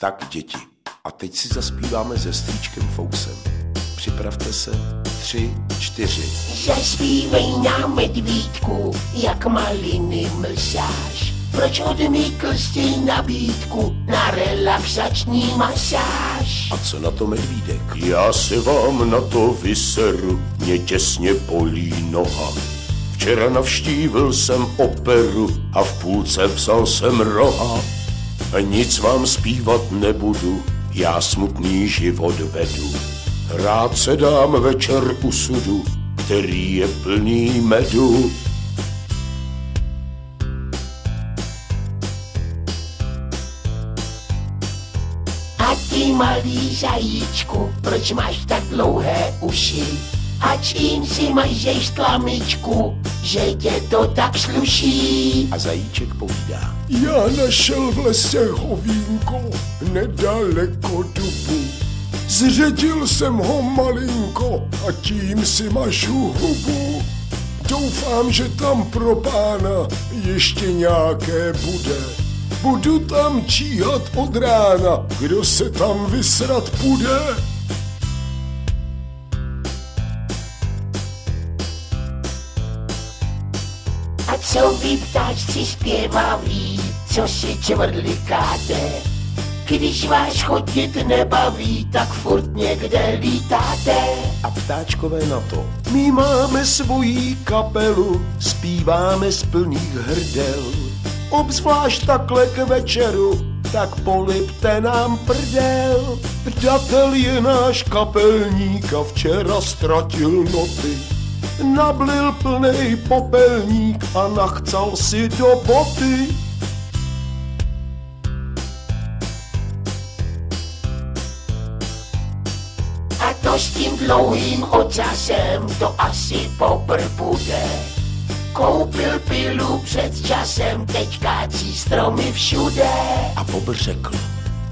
Tak děti, a teď si zaspíváme se strýčkem Fousem. Připravte se. Tři, čtyři. Zaspívej nám medvídku, jak maliny mlsáš. Proč odmítl jsi nabídku na relaxační masáž? A co na to medvídek? Já se vám na to vyseru, mě těsně polí noha. Včera navštívil jsem operu a v půlce vzal jsem roha. Nic vám zpívat nebudu, já smutný život vedu. Rád se dám večer u sudu, který je plný medu. A ty malý zajíčku, proč máš tak dlouhé uši? A čím si mažeš tlamičku, že tě to tak sluší? A zajíček povídá. Já našel v lese hovínko nedaleko dubu. Zředil jsem ho malinko a tím si mažu hubu. Doufám, že tam pro pána ještě nějaké bude. Budu tam číhat od rána, kdo se tam vysrat půjde. Co vy ptáčci zpěvaví, co si čvrlikáte? Když vás chodit nebaví, tak furt někde lítáte. A ptáčkové na to. My máme svoji kapelu, zpíváme z plných hrdel. Obzvlášť takhle k večeru, tak polipte nám prdel. Datel je náš kapelník a včera ztratil noty. Nablil plnej popelník a nachcal si do boty. A to s tím dlouhým ocasem to asi popr bude. Koupil pilu před časem, teď kácí stromy všude. A Bobr řekl.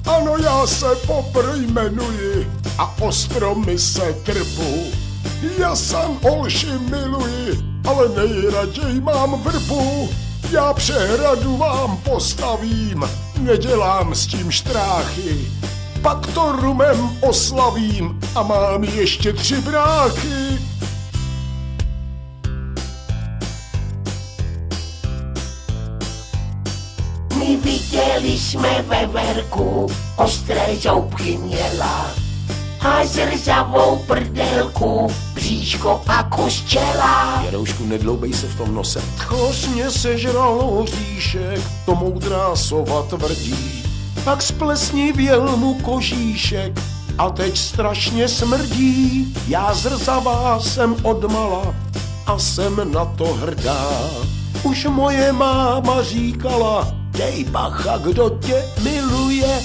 Ano, já se popr jmenuji a o stromy se trbu. Já sám olši miluji, ale nejraději mám vrbu. Já přehradu vám postavím, nedělám s tím štráchy. Pak to rumem oslavím a mám ještě tři bráchy. My viděli jsme ve verku, ostré zoubky měla. A zrzavou prdelku, bříško a kus čela. Janoušku, nedloubej se v tom nose. Kořně sežral oříšek, to moudrá sova tvrdí. Pak splesnivěl mu kožíšek a teď strašně smrdí. Já zrzavá jsem odmala a jsem na to hrdá. Už moje máma říkala, dej bacha, kdo tě miluje,